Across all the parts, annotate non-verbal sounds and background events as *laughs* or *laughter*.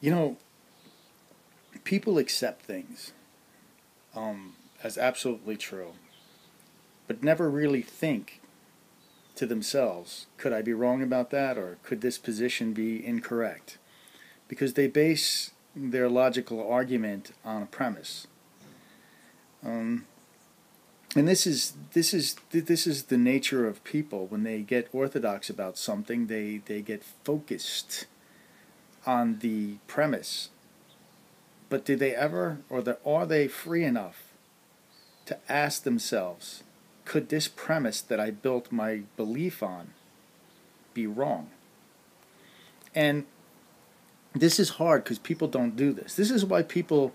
You know, people accept things um, as absolutely true, but never really think to themselves, could I be wrong about that, or could this position be incorrect? Because they base their logical argument on a premise. Um, and this is this is this is the nature of people when they get orthodox about something they they get focused on the premise but do they ever or the, are they free enough to ask themselves could this premise that i built my belief on be wrong and this is hard because people don't do this this is why people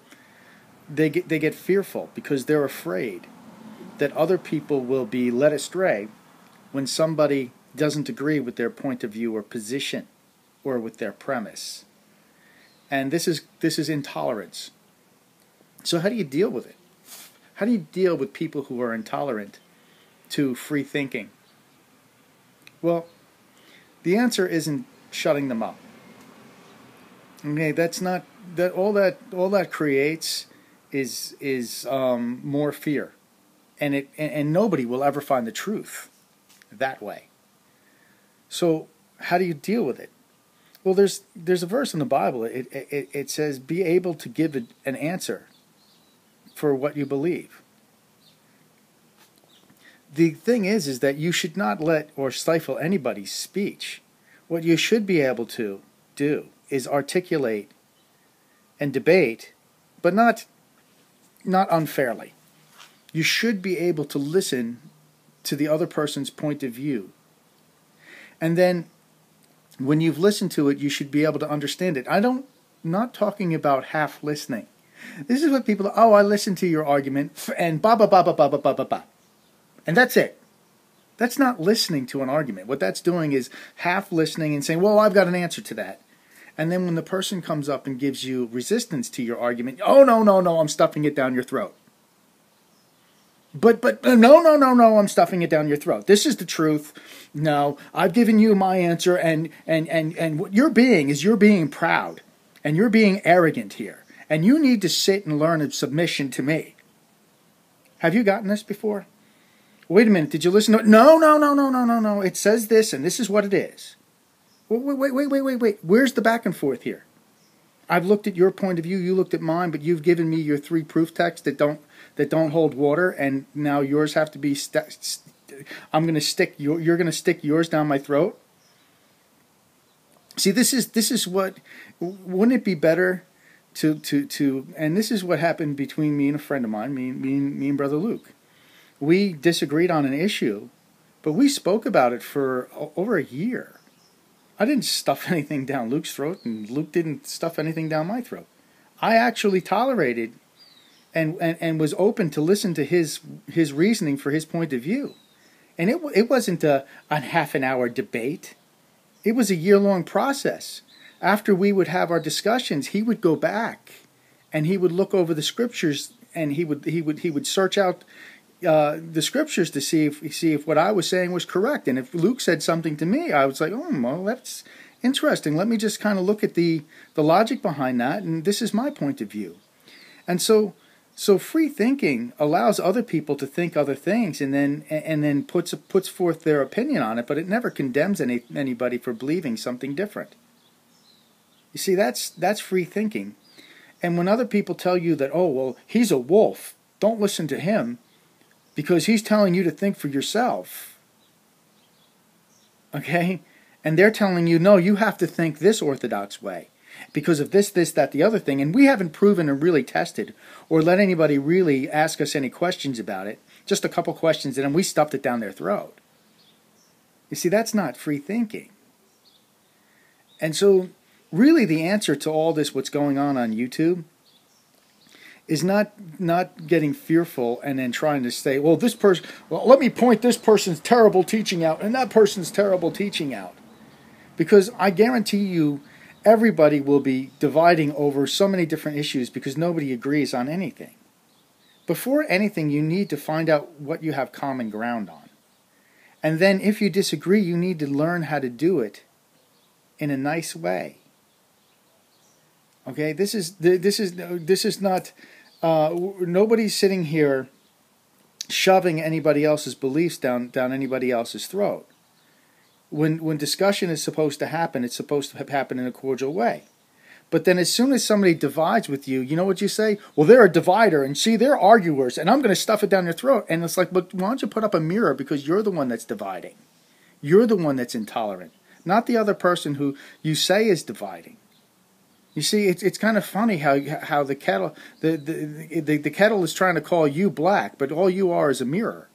they get they get fearful because they're afraid that other people will be led astray when somebody doesn't agree with their point of view or position or with their premise. And this is this is intolerance. So how do you deal with it? How do you deal with people who are intolerant to free thinking? Well, the answer isn't shutting them up. Okay, that's not that all that all that creates is is um, more fear and it and, and nobody will ever find the truth that way. So how do you deal with it? Well, there's there's a verse in the Bible. It it, it says, "Be able to give an answer for what you believe." The thing is, is that you should not let or stifle anybody's speech. What you should be able to do is articulate and debate, but not not unfairly you should be able to listen to the other person's point of view. And then when you've listened to it, you should be able to understand it. I don't not talking about half listening. This is what people oh, I listened to your argument and ba ba ba ba ba ba ba ba ba. And that's it. That's not listening to an argument. What that's doing is half listening and saying, "Well, I've got an answer to that." And then when the person comes up and gives you resistance to your argument, "Oh, no, no, no, I'm stuffing it down your throat." But but uh, no no no no I'm stuffing it down your throat. This is the truth. No, I've given you my answer and and and and what you're being is you're being proud and you're being arrogant here. And you need to sit and learn of submission to me. Have you gotten this before? Wait a minute, did you listen to it? No, no, no, no, no, no, no. It says this and this is what it is. Wait, wait, wait, wait, wait, wait. Where's the back and forth here? I've looked at your point of view, you looked at mine, but you've given me your three proof texts that don't that don't hold water, and now yours have to be. St- st- I'm going to stick your, you're going to stick yours down my throat. See, this is this is what. Wouldn't it be better to to to? And this is what happened between me and a friend of mine, me me me and brother Luke. We disagreed on an issue, but we spoke about it for over a year. I didn't stuff *laughs* anything down Luke's throat, and Luke didn't stuff anything down my throat. I actually tolerated and, and, and was open to listen to his his reasoning for his point of view. And it it wasn't a, a half an hour debate. It was a year long process. After we would have our discussions, he would go back and he would look over the scriptures and he would he would he would search out uh, the scriptures to see if see if what I was saying was correct. And if Luke said something to me, I was like, oh, well, that's interesting. Let me just kind of look at the the logic behind that, and this is my point of view. And so so free thinking allows other people to think other things and then and then puts puts forth their opinion on it, but it never condemns any anybody for believing something different. You see, that's that's free thinking. And when other people tell you that, oh well, he's a wolf, don't listen to him, because he's telling you to think for yourself. Okay? And they're telling you, no, you have to think this orthodox way because of this, this, that, the other thing. And we haven't proven or really tested or let anybody really ask us any questions about it. Just a couple questions, and then we stuffed it down their throat. You see, that's not free thinking. And so, really, the answer to all this, what's going on on YouTube, is not not getting fearful and then trying to say, well, this person, well, let me point this person's terrible teaching out and that person's terrible teaching out, because I guarantee you, everybody will be dividing over so many different issues because nobody agrees on anything. Before anything, you need to find out what you have common ground on. And then, if you disagree, you need to learn how to do it in a nice way. Okay, this is this is this is not. Uh, nobody's sitting here shoving anybody else's beliefs down down anybody else's throat. When when discussion is supposed to happen, it's supposed to happen in a cordial way. But then as soon as somebody divides with you, you know what you say? Well, they're a divider, and see, they're arguers, and I'm going to stuff it down your throat. And it's like, but why don't you put up a mirror because you're the one that's dividing? You're the one that's intolerant, not the other person who you say is dividing. You see, it's it's kind of funny how how the kettle the, the the the kettle is trying to call you black, but all you are is a mirror.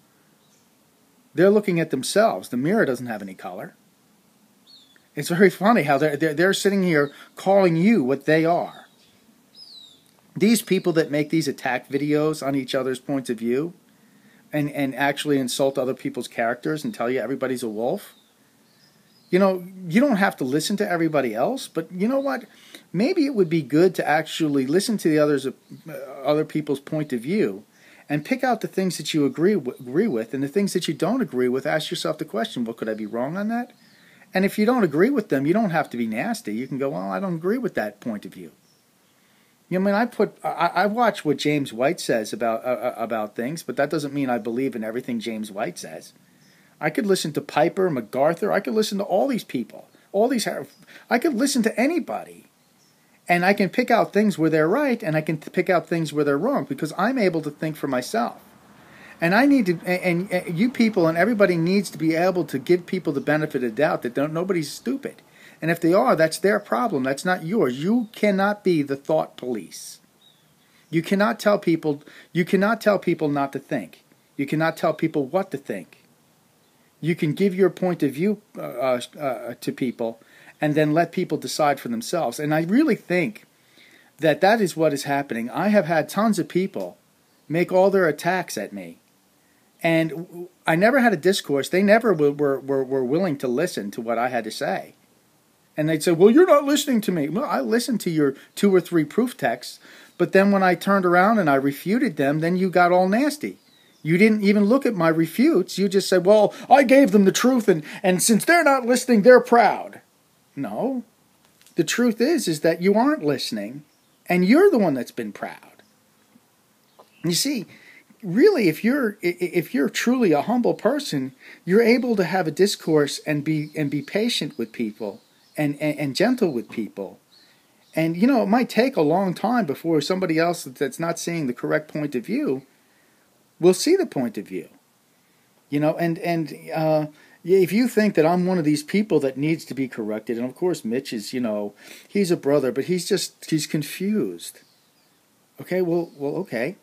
They're looking at themselves. The mirror doesn't have any color. It's very funny how they're, they're, they're sitting here calling you what they are. These people that make these attack videos on each other's points of view and, and actually insult other people's characters and tell you everybody's a wolf, you know, you don't have to listen to everybody else, but you know what? Maybe it would be good to actually listen to the others, uh, other people's point of view and pick out the things that you agree, agree with and the things that you don't agree with. Ask yourself the question, well, could I be wrong on that? And if you don't agree with them, you don't have to be nasty. You can go, well, I don't agree with that point of view. You know, I mean, I put, I, I watch what James White says about uh, uh, about things, but that doesn't mean I believe in everything James White says. I could listen to Piper, MacArthur. I could listen to all these people. All these, I could listen to anybody, and I can pick out things where they're right, and I can pick out things where they're wrong because I'm able to think for myself. And I need to, and, and, you people and everybody needs to be able to give people the benefit of doubt that nobody's stupid. And if they are, that's their problem. That's not yours. You cannot be the thought police. You cannot tell people. You cannot tell people not to think. You cannot tell people what to think. You can give your point of view uh, uh, uh to people, and then let people decide for themselves. And I really think that that is what is happening. I have had tons of people make all their attacks at me and I never had a discourse. They never were, were, were willing to listen to what I had to say. And they'd say, Well, you're not listening to me. Well, I listened to your two or three proof texts, but then when I turned around and I refuted them, then you got all nasty. You didn't even look at my refutes. You just said, Well, I gave them the truth, and, and since they're not listening, they're proud. No. The truth is, is that you aren't listening, and you're the one that's been proud. You see, really if you're if you're truly a humble person you're able to have a discourse and be and be patient with people and, and, and gentle with people and you know it might take a long time before somebody else that's not seeing the correct point of view will see the point of view you know and and uh, if you think that I'm one of these people that needs to be corrected, and of course Mitch is, you know, he's a brother, but he's just he's confused. Okay, well, well, okay.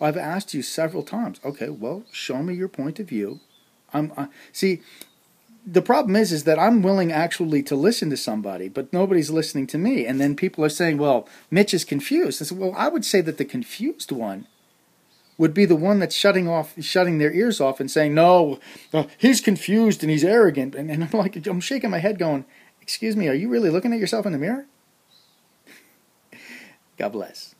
I've asked you several times. Okay, well, show me your point of view. I'm uh, see. The problem is, is that I'm willing actually to listen to somebody, but nobody's listening to me. And then people are saying, "Well, Mitch is confused." I said, "Well, I would say that the confused one would be the one that's shutting off, shutting their ears off, and saying, "No, uh, he's confused and he's arrogant." And, and I'm like, I'm shaking my head, going, "Excuse me, are you really looking at yourself in the mirror?" God bless.